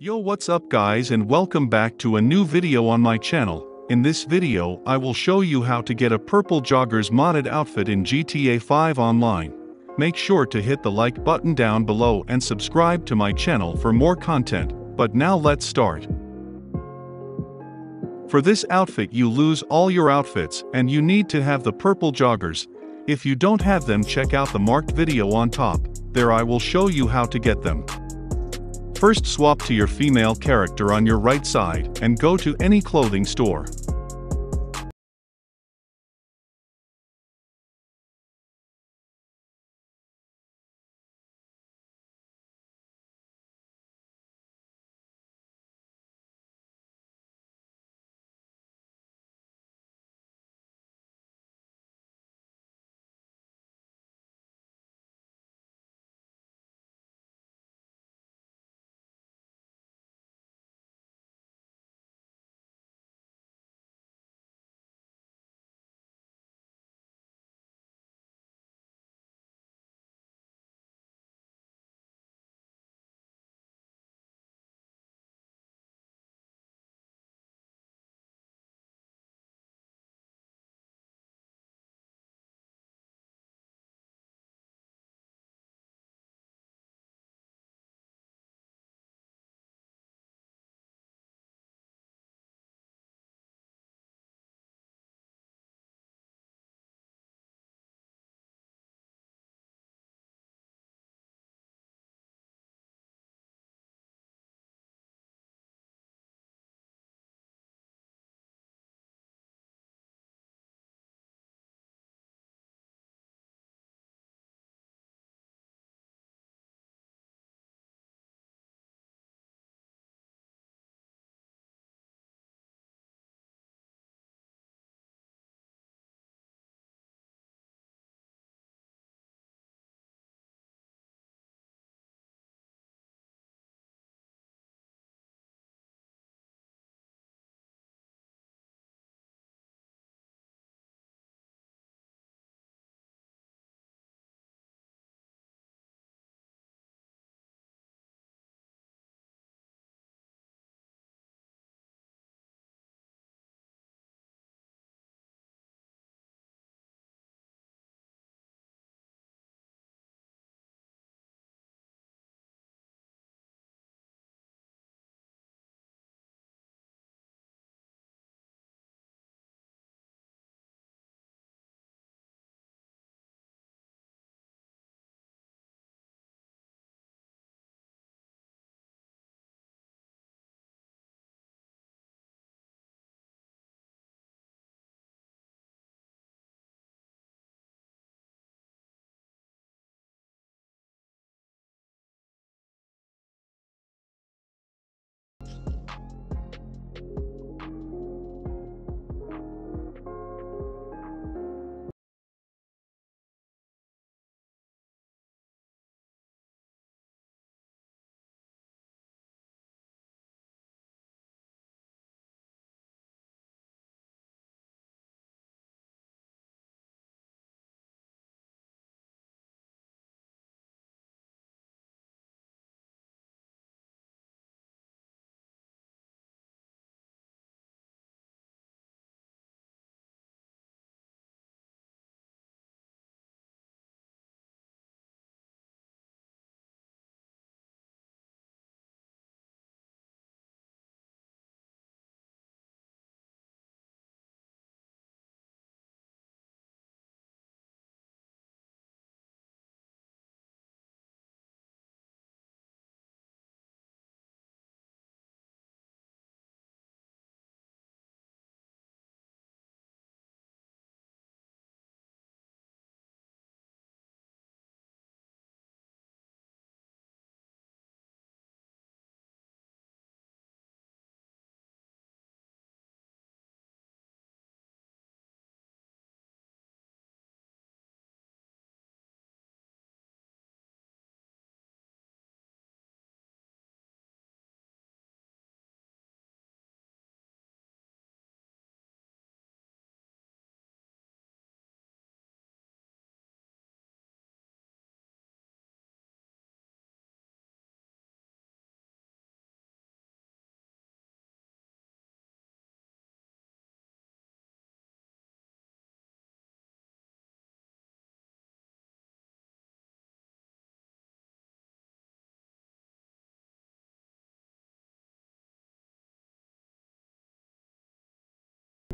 Yo what's up guys and welcome back to a new video on my channel. In this video I will show you how to get a purple joggers modded outfit in GTA 5 online. Make sure to hit the like button down below and subscribe to my channel for more content, but now let's start. For this outfit you lose all your outfits and you need to have the purple joggers. If you don't have them check out the marked video on top, there I will show you how to get them. First swap to your female character on your right side and go to any clothing store.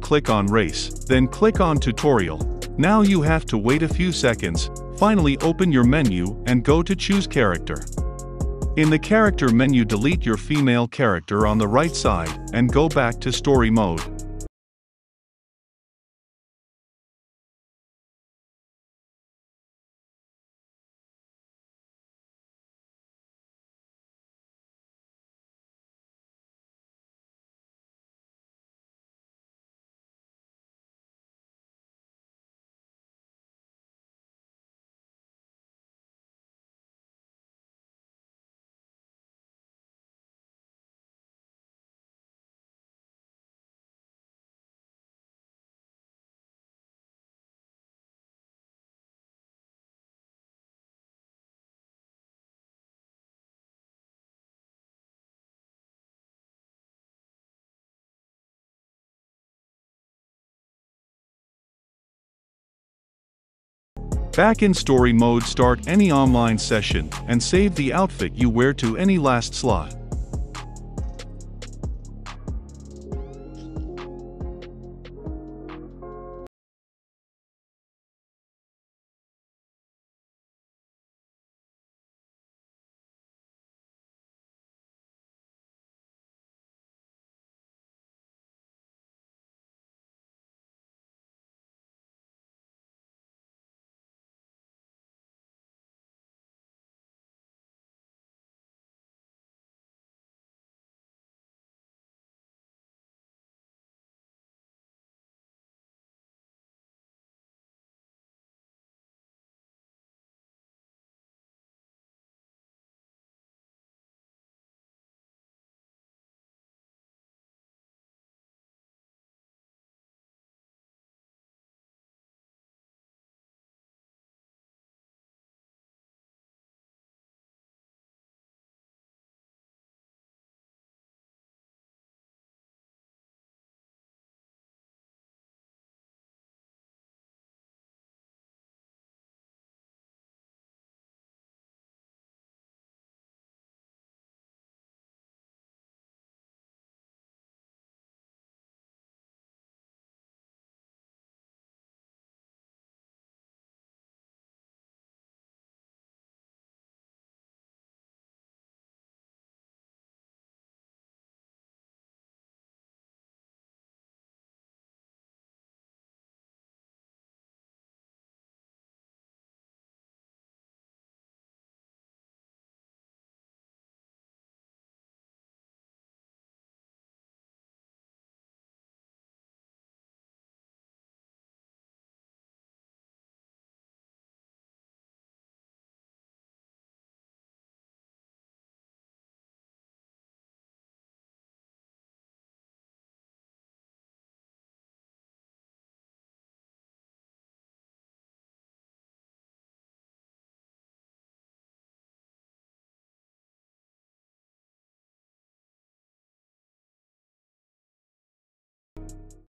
Click on Race, then click on Tutorial. Now you have to wait a few seconds, finally open your menu and go to Choose Character. In the character menu delete your female character on the right side and go back to story mode. Back in story mode start any online session and save the outfit you wear to any last slot. you